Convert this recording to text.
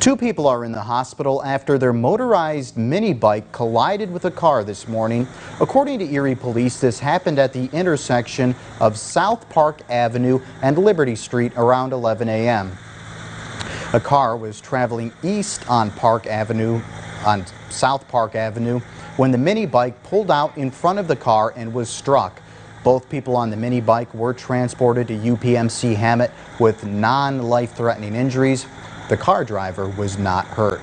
Two people are in the hospital after their motorized mini bike collided with a car this morning. According to Erie Police, this happened at the intersection of South Park Avenue and Liberty Street around 11 a.m. A car was traveling east on Park Avenue, on South Park Avenue, when the mini bike pulled out in front of the car and was struck. Both people on the mini bike were transported to UPMC Hamot with non-life-threatening injuries. The car driver was not hurt.